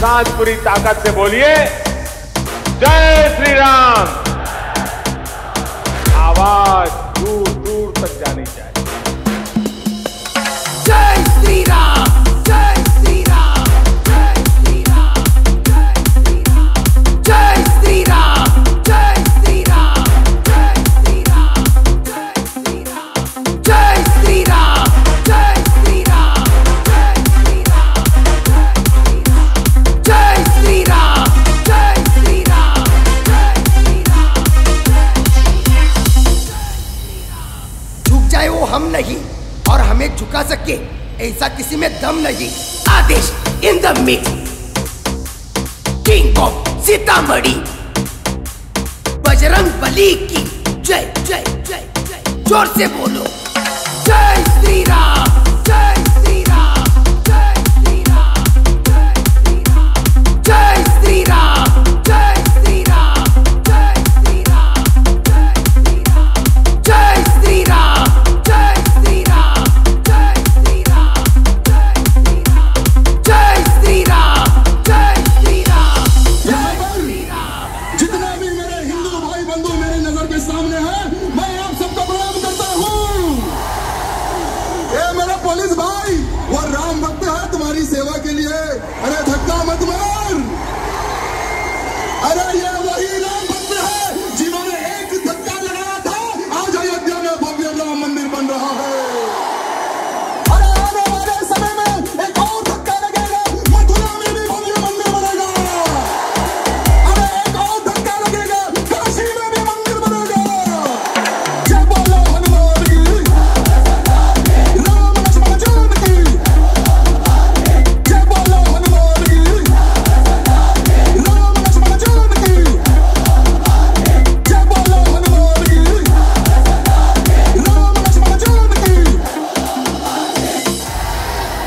साथ पूरी ताकत से बोलिए। जय श्री राम आवाज़। और हमें झुका सके, ऐसा किसी में दम नहीं। Aadesh in the mix king of Sitamarhi. Bajrang Bali की। जय जय जय जय। ज़ोर से बोलो। जय Shri Ram. Come on, come on.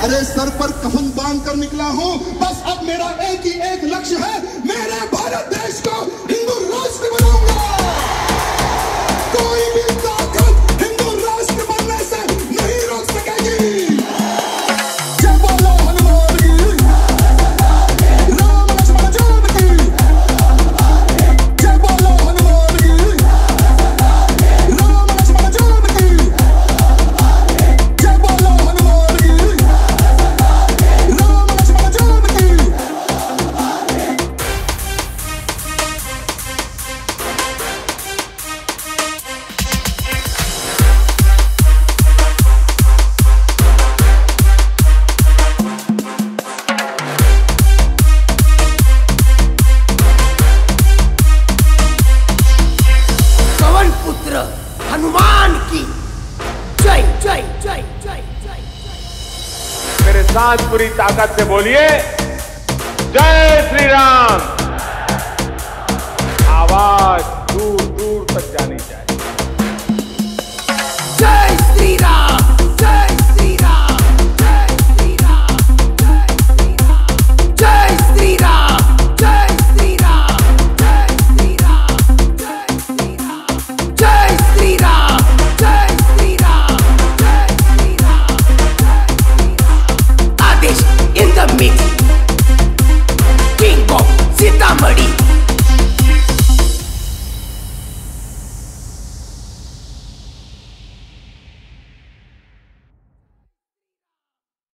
अरे सर पर कफन बाँध कर निकला हूँ। बस अब मेरा एक ही एक लक्ष्य है, मेरे भारत देश को हिंदू साथ पूरी ताकत से बोलिए। जय श्री राम